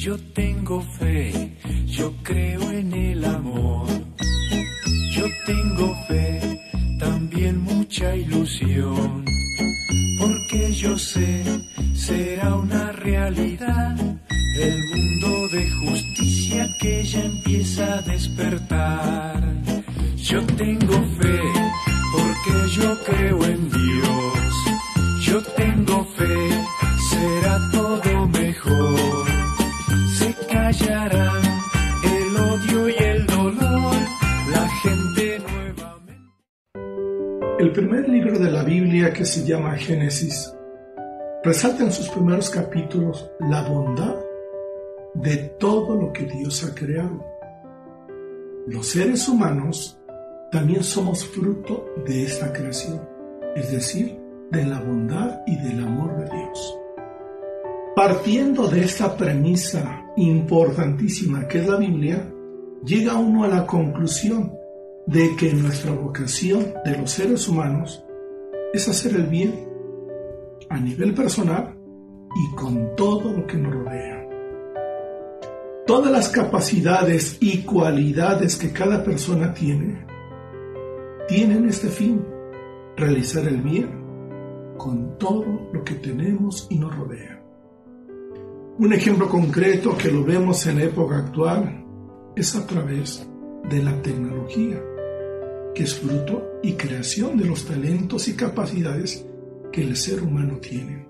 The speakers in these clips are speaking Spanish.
Yo tengo fe, yo creo en el amor. Yo tengo fe, también mucha ilusión. Porque yo sé, será una realidad el mundo de justicia que ya empieza a despertar. Yo tengo fe, porque yo creo en Dios. El primer libro de la Biblia que se llama Génesis resalta en sus primeros capítulos la bondad de todo lo que Dios ha creado. Los seres humanos también somos fruto de esta creación, es decir, de la bondad y del amor de Dios. Partiendo de esta premisa importantísima que es la Biblia, llega uno a la conclusión de que nuestra vocación de los seres humanos es hacer el bien a nivel personal y con todo lo que nos rodea. Todas las capacidades y cualidades que cada persona tiene tienen este fin, realizar el bien con todo lo que tenemos y nos rodea. Un ejemplo concreto que lo vemos en la época actual es a través de la tecnología, que es fruto y creación de los talentos y capacidades que el ser humano tiene.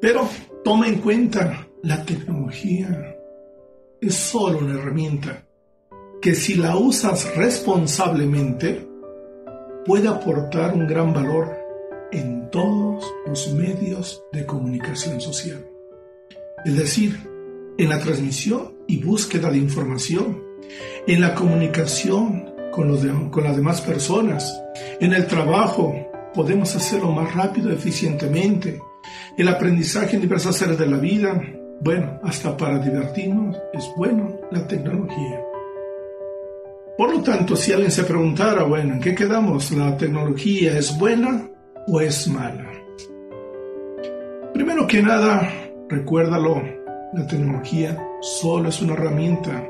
Pero toma en cuenta, la tecnología es solo una herramienta que si la usas responsablemente puede aportar un gran valor en todos los medios de comunicación social. Es decir, en la transmisión y búsqueda de información, en la comunicación con, los con las demás personas, en el trabajo, podemos hacerlo más rápido eficientemente, el aprendizaje en diversas áreas de la vida, bueno, hasta para divertirnos es bueno la tecnología. Por lo tanto, si alguien se preguntara, bueno, ¿en qué quedamos? ¿La tecnología es buena o es mala? Primero que nada, recuérdalo, la tecnología solo es una herramienta.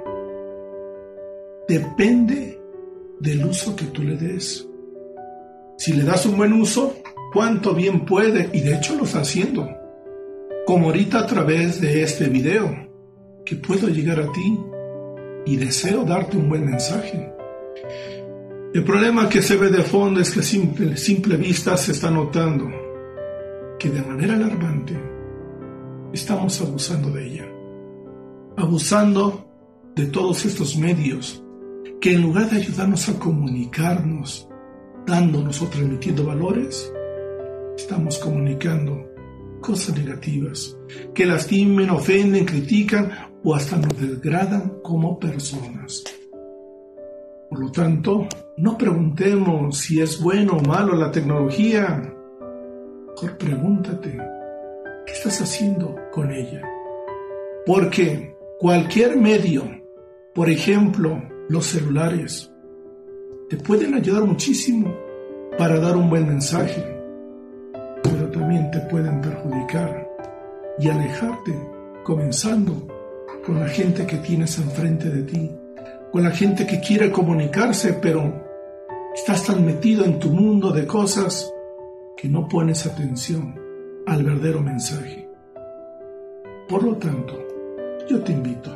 Depende del uso que tú le des. Si le das un buen uso, cuánto bien puede, y de hecho lo está haciendo como ahorita a través de este video, que puedo llegar a ti y deseo darte un buen mensaje. El problema que se ve de fondo es que a simple, simple vista se está notando que de manera alarmante estamos abusando de ella, abusando de todos estos medios que en lugar de ayudarnos a comunicarnos, dándonos o transmitiendo valores, estamos comunicando cosas negativas, que lastimen, ofenden, critican o hasta nos degradan como personas. Por lo tanto, no preguntemos si es bueno o malo la tecnología. Mejor pregúntate, ¿qué estás haciendo con ella? Porque cualquier medio, por ejemplo, los celulares, te pueden ayudar muchísimo para dar un buen mensaje también te pueden perjudicar y alejarte, comenzando con la gente que tienes enfrente de ti, con la gente que quiere comunicarse, pero estás tan metido en tu mundo de cosas que no pones atención al verdadero mensaje. Por lo tanto, yo te invito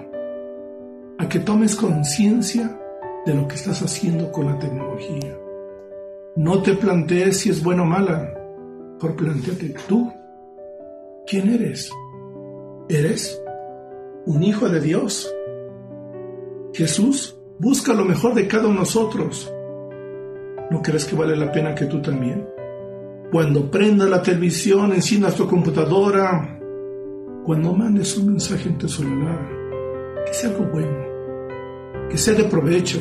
a que tomes conciencia de lo que estás haciendo con la tecnología. No te plantees si es buena o mala, por plantearte tú, ¿quién eres? ¿Eres un hijo de Dios? Jesús busca lo mejor de cada uno de nosotros. ¿No crees que vale la pena que tú también? Cuando prenda la televisión, enciendas tu computadora, cuando mandes un mensaje en tu celular, que sea algo bueno, que sea de provecho,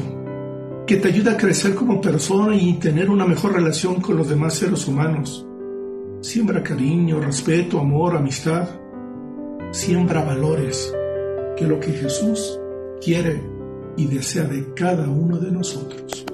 que te ayude a crecer como persona y tener una mejor relación con los demás seres humanos. Siembra cariño, respeto, amor, amistad. Siembra valores, que lo que Jesús quiere y desea de cada uno de nosotros.